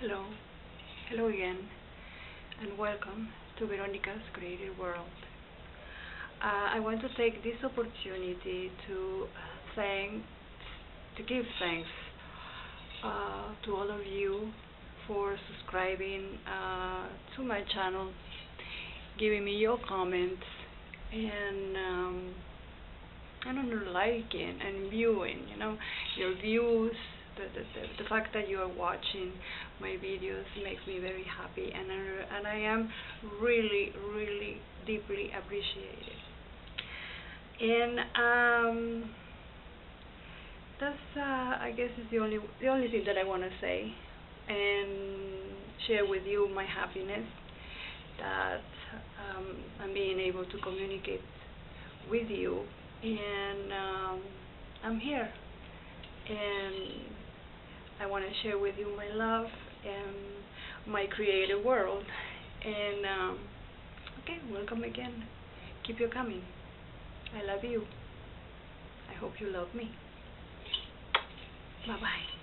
Hello, hello again, and welcome to Veronica's Creative World. Uh, I want to take this opportunity to thank, to give thanks uh, to all of you for subscribing uh, to my channel, giving me your comments, and um, I don't know, liking and viewing, you know, your views the, the, the, the fact that you are watching my videos makes me very happy and I, and I am really really deeply appreciated. And um, that's uh, I guess is the only the only thing that I want to say and share with you my happiness that um, I'm being able to communicate with you and um, I'm here. And I want to share with you my love and my creative world. And um, okay, welcome again. Keep you coming. I love you. I hope you love me. Bye bye.